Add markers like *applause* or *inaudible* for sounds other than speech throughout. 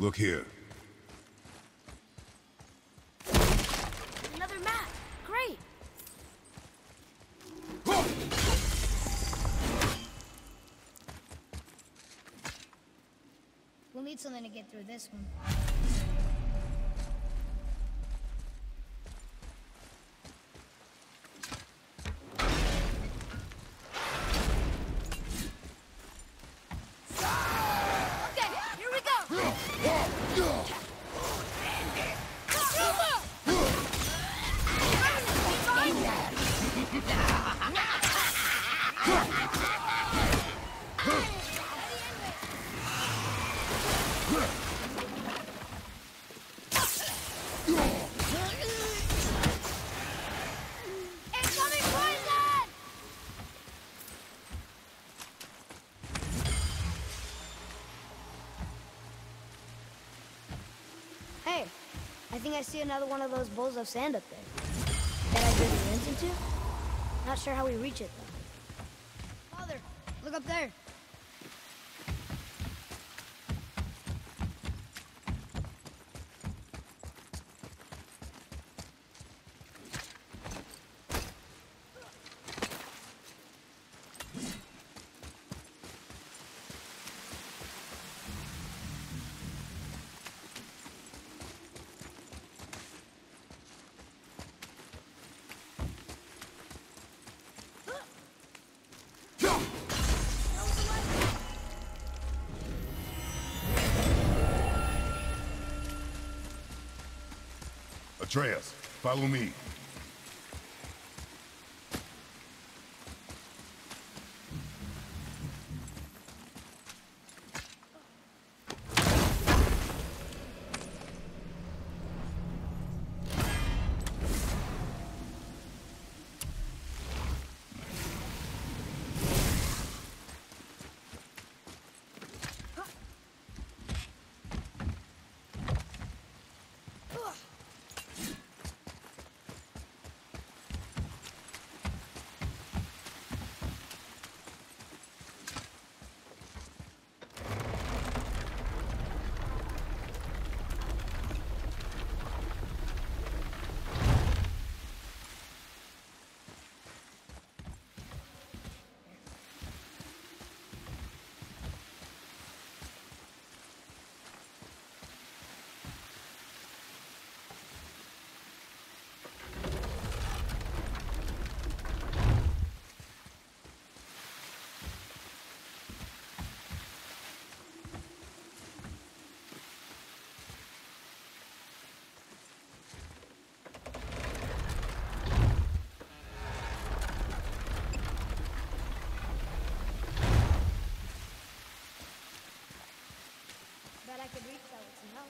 Look here. Another map. Great. We'll need something to get through this one. Okay, here we go. Incoming poison! Hey, I think I see another one of those bowls of sand up there. That I into? Not sure how we reach it though. Father, look up there. Atreus, follow me. Bet I could reach that with some help.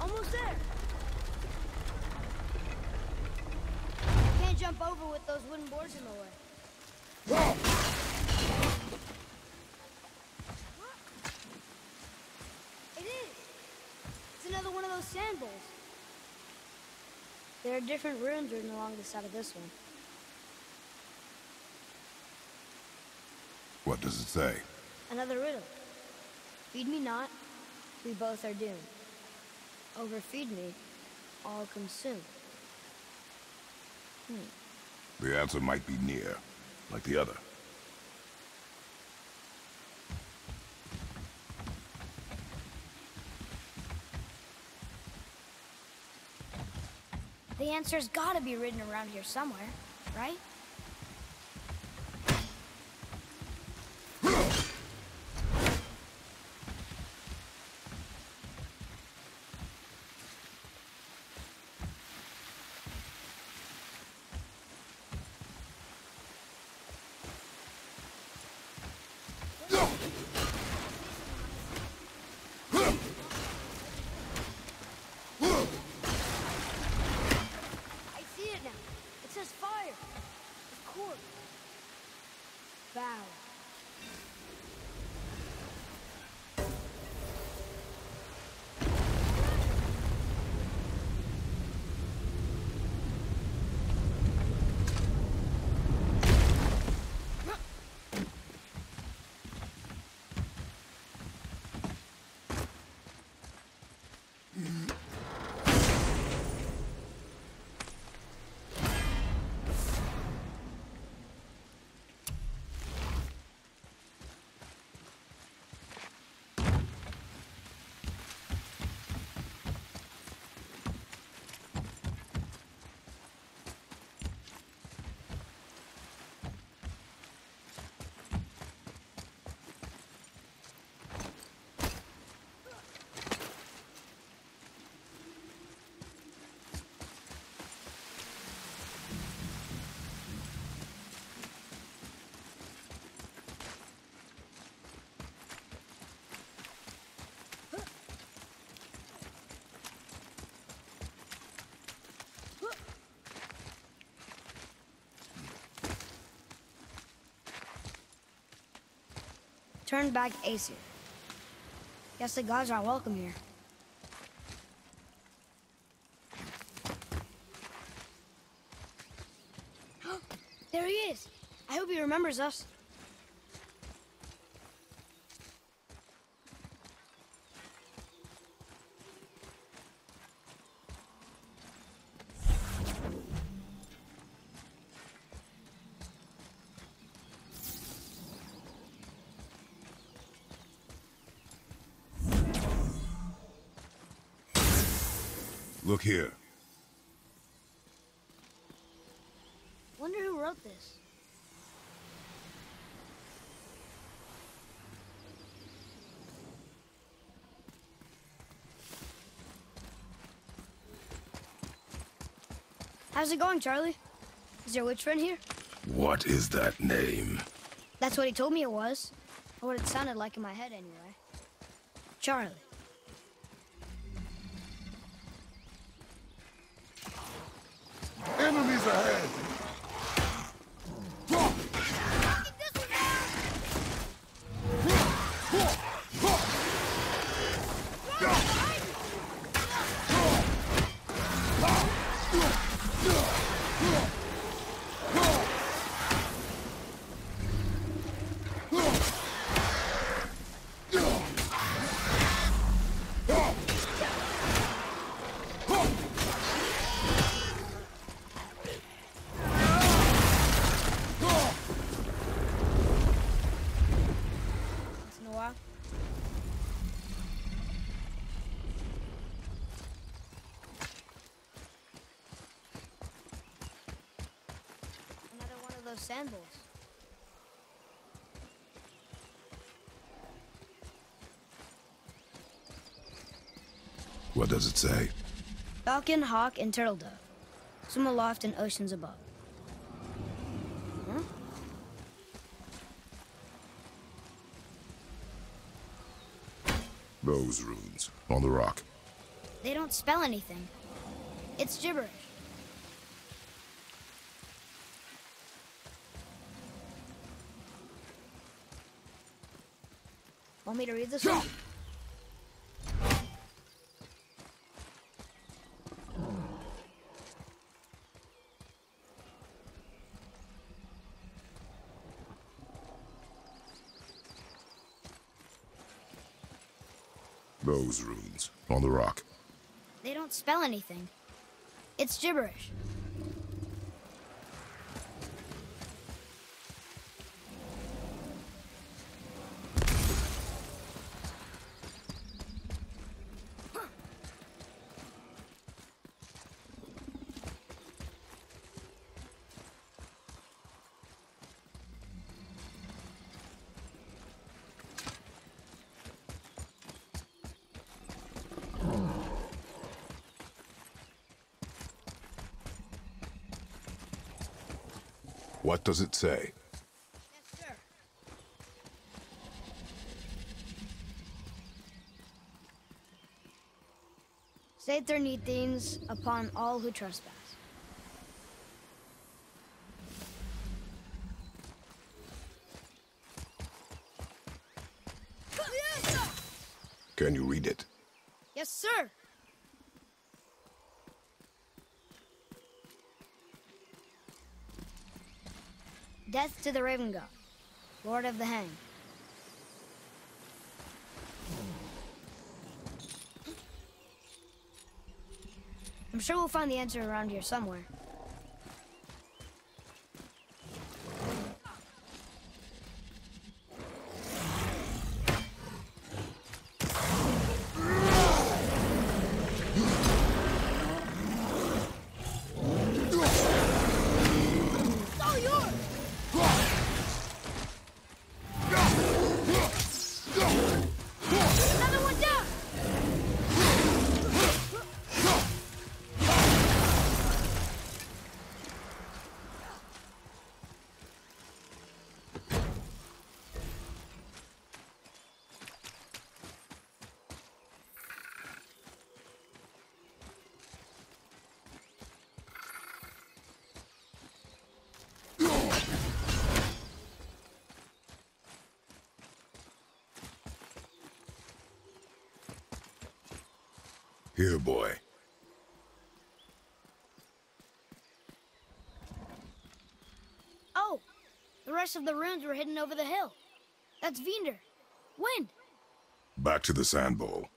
Almost there. Can't jump over with those wooden boards in the way. It is. It's another one of those sand bowls. There are different runes written along the side of this one. What does it say? Another riddle. Feed me not, we both are doomed. Overfeed me, all The answer might be near, like the other. The answer's gotta be written around here somewhere, right? Bow. Turned back Aesir. Guess the gods aren't welcome here. *gasps* there he is! I hope he remembers us. Look here. Wonder who wrote this. How's it going, Charlie? Is your witch friend here? What is that name? That's what he told me it was. Or what it sounded like in my head, anyway. Charlie. Ahead! Another one of those sand bowls. What does it say? Falcon, hawk, and turtle dove. Swim aloft in oceans above. Huh? Those runes. On the rock. They don't spell anything. It's gibberish. Want me to read this one? Those runes. On the rock. They don't spell anything. It's gibberish. What does it say? Yes. Saith their neat things upon all who trespass. Can you read it? Yes, sir. Death to the Raven God, Lord of the Hang. I'm sure we'll find the answer around here somewhere. It's all yours! Another one down! Here, boy. Oh, the rest of the runes were hidden over the hill. That's Vinder. Wind. Back to the sand bowl.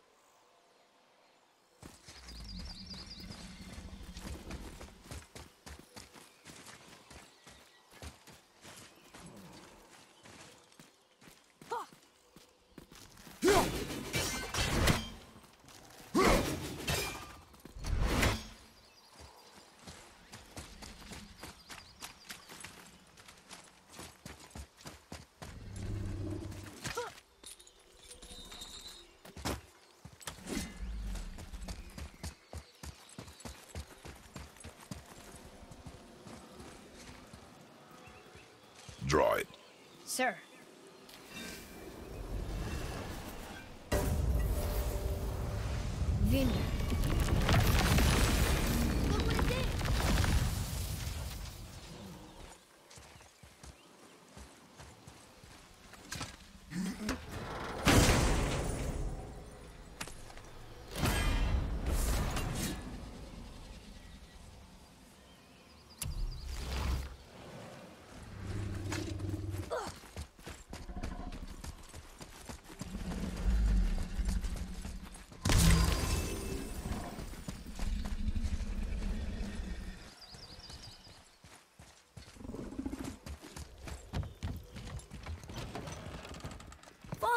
Draw it. Sir. Vinder.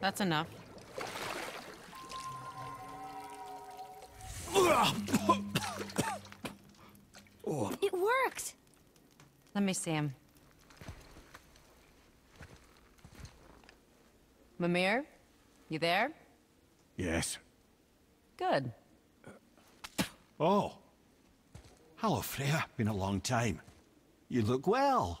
That's enough. It worked! Let me see him. Mimir? You there? Yes. Good. Oh. Hello, Freya. Been a long time. You look well.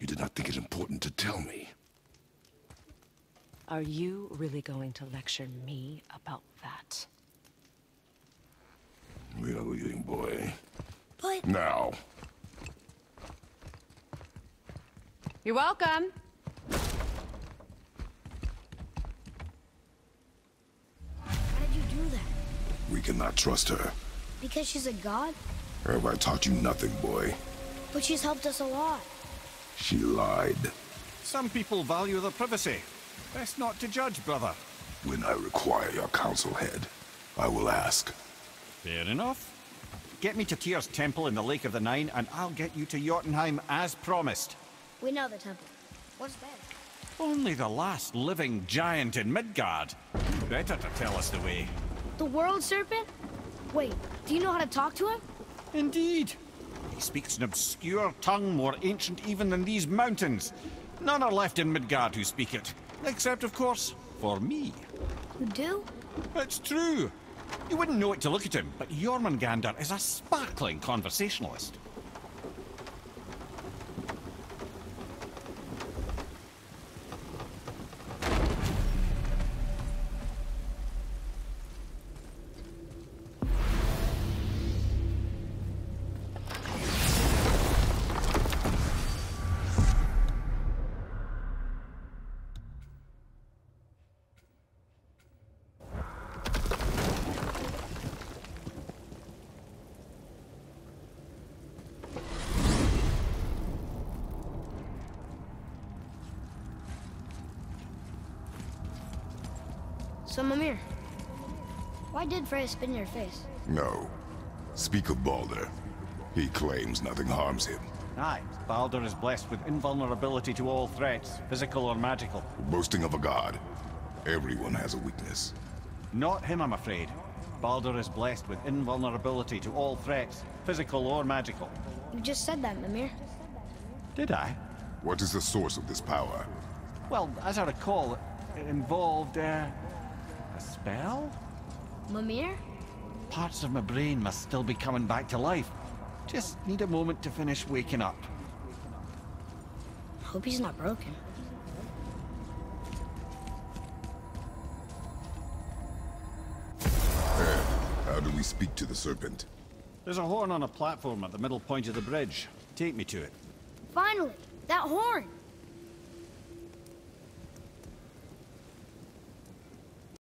You did not think it important to tell me. Are you really going to lecture me about that? We are leaving, boy. But... Now. You're welcome. How did you do that? We cannot trust her. Because she's a god? Or have I taught you nothing, boy? But she's helped us a lot. She lied. Some people value their privacy. Best not to judge, brother. When I require your counsel head, I will ask. Fair enough. Get me to Tyr's temple in the Lake of the Nine, and I'll get you to Jotunheim as promised. We know the temple. What's there? Only the last living giant in Midgard. Better to tell us the way. The world serpent? Wait, do you know how to talk to him? Indeed. He speaks an obscure tongue more ancient even than these mountains. None are left in Midgard who speak it. Except, of course, for me. You do? It's true. You wouldn't know it to look at him, but Jormungandr is a sparkling conversationalist. So, Mimir, why did Freya spit in your face? No. Speak of Baldur. He claims nothing harms him. Aye, Baldur is blessed with invulnerability to all threats, physical or magical. Boasting of a god. Everyone has a weakness. Not him, I'm afraid. Baldur is blessed with invulnerability to all threats, physical or magical. You just said that, Mimir. Did I? What is the source of this power? Well, as I recall, it involved, uh, a spell? Mimir? Parts of my brain must still be coming back to life. Just need a moment to finish waking up. Hope he's not broken. Ed, how do we speak to the serpent? There's a horn on a platform at the middle point of the bridge. Take me to it. Finally! That horn!